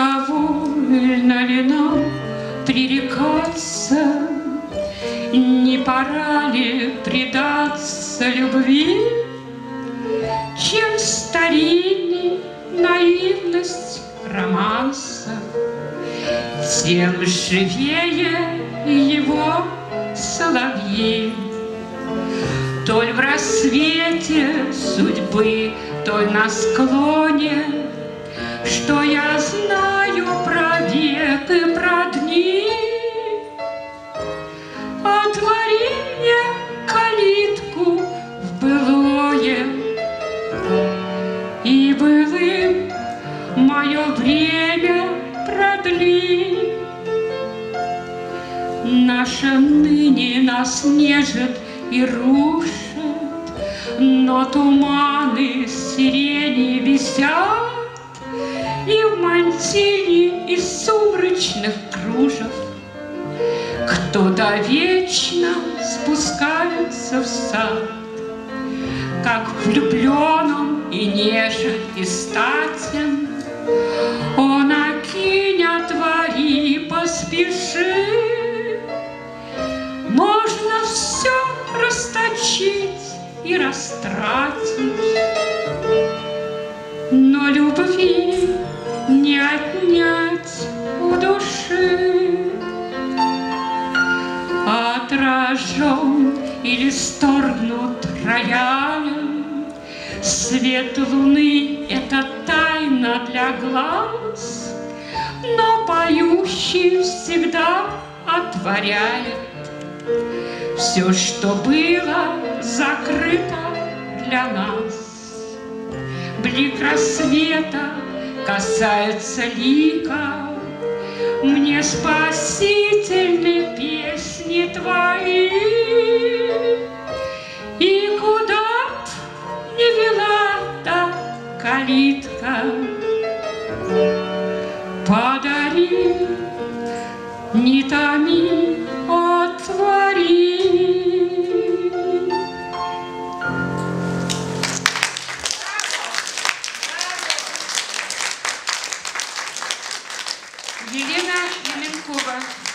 довольно ли нам пререкаться, Не пора ли предаться любви, Чем старинней наивность романса, Тем живее его соловьи. Толь в рассвете судьбы, толь на склоне что я знаю про век про дни. Отвори мне калитку в былое, И былым мое время продли. Наше ныне нас нежит и рушит, Но туманы сирени висят, сумрачных кружев. Кто-то вечно спускается в сад, Как влюбленным и нежен и статен, Он окинь, отвори, поспеши, можно все расточить и растратить, Но любви не отнять Отражен или сторгнут роялем, Свет луны — это тайна для глаз, Но поющий всегда отворяет все, что было закрыто для нас. Блик рассвета касается лика, Мне спасительны песни твои. И куда б не вела та калитка, Подари, не томи Liliana Yemenkova.